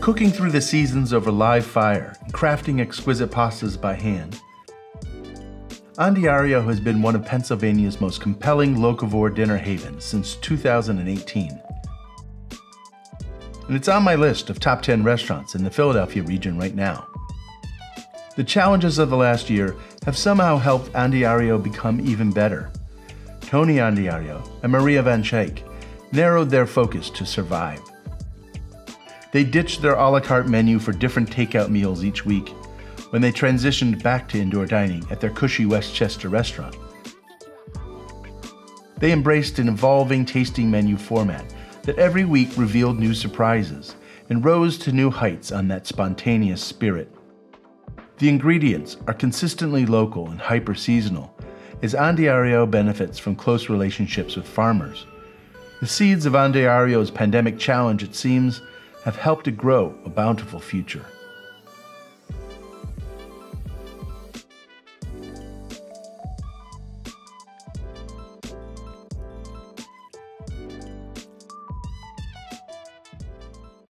cooking through the seasons over live fire, and crafting exquisite pastas by hand. Andiario has been one of Pennsylvania's most compelling locavore dinner havens since 2018. And it's on my list of top 10 restaurants in the Philadelphia region right now. The challenges of the last year have somehow helped Andiario become even better. Tony Andiario and Maria Van Schaik narrowed their focus to survive. They ditched their a la carte menu for different takeout meals each week when they transitioned back to indoor dining at their cushy West Chester restaurant. They embraced an evolving tasting menu format that every week revealed new surprises and rose to new heights on that spontaneous spirit. The ingredients are consistently local and hyper seasonal, as Andiario benefits from close relationships with farmers. The seeds of Andiario's pandemic challenge, it seems, have helped to grow a bountiful future.